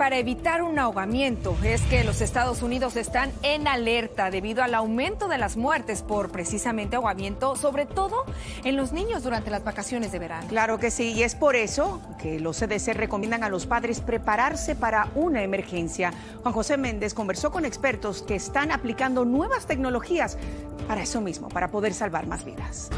para evitar un ahogamiento. Es que los Estados Unidos están en alerta debido al aumento de las muertes por precisamente ahogamiento, sobre todo en los niños durante las vacaciones de verano. Claro que sí, y es por eso que los CDC recomiendan a los padres prepararse para una emergencia. Juan José Méndez conversó con expertos que están aplicando nuevas tecnologías para eso mismo, para poder salvar más vidas.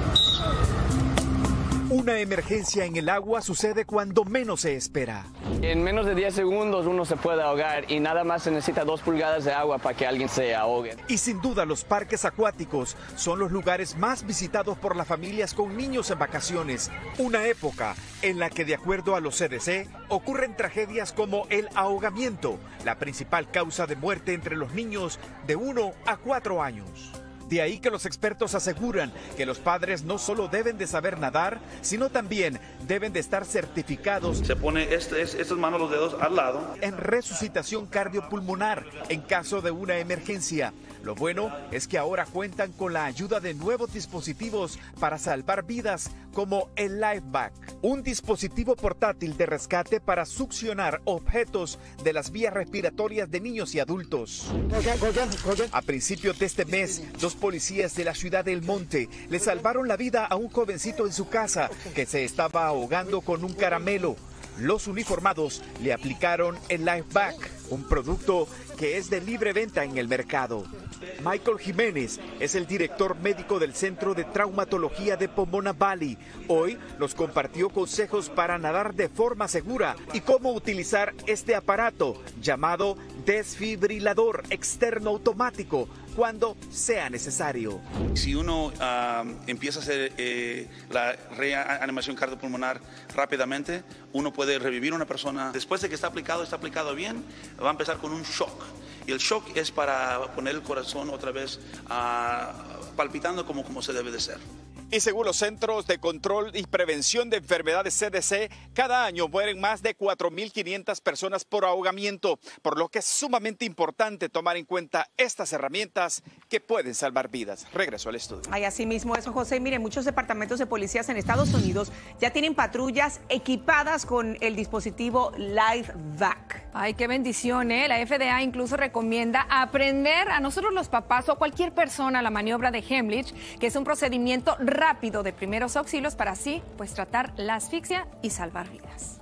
Una emergencia en el agua sucede cuando menos se espera. En menos de 10 segundos uno se puede ahogar y nada más se necesita dos pulgadas de agua para que alguien se ahogue. Y sin duda los parques acuáticos son los lugares más visitados por las familias con niños en vacaciones. Una época en la que de acuerdo a los CDC ocurren tragedias como el ahogamiento, la principal causa de muerte entre los niños de 1 a 4 años. De ahí que los expertos aseguran que los padres no solo deben de saber nadar, sino también deben de estar certificados. Se pone este, estas manos, los dedos al lado. En resucitación cardiopulmonar en caso de una emergencia. Lo bueno es que ahora cuentan con la ayuda de nuevos dispositivos para salvar vidas como el LifeBack, un dispositivo portátil de rescate para succionar objetos de las vías respiratorias de niños y adultos. A principios de este mes, dos policías de la ciudad del Monte le salvaron la vida a un jovencito en su casa que se estaba ahogando con un caramelo. Los uniformados le aplicaron el LifeBack, un producto que es de libre venta en el mercado. Michael Jiménez es el director médico del Centro de Traumatología de Pomona Valley. Hoy nos compartió consejos para nadar de forma segura y cómo utilizar este aparato llamado desfibrilador externo automático cuando sea necesario. Si uno ah, empieza a hacer eh, la reanimación cardiopulmonar rápidamente, uno puede revivir a una persona. Después de que está aplicado, está aplicado bien, va a empezar con un shock. Y el shock es para poner el corazón otra vez ah, palpitando como, como se debe de ser. Y según los Centros de Control y Prevención de Enfermedades CDC, cada año mueren más de 4.500 personas por ahogamiento, por lo que es sumamente importante tomar en cuenta estas herramientas que pueden salvar vidas. Regreso al estudio. Ay, así mismo eso, José. Mire, muchos departamentos de policías en Estados Unidos ya tienen patrullas equipadas con el dispositivo LifeVac. Ay, qué bendición, ¿eh? La FDA incluso recomienda aprender a nosotros los papás o a cualquier persona la maniobra de Hemlich, que es un procedimiento rápido de primeros auxilios para así pues tratar la asfixia y salvar vidas.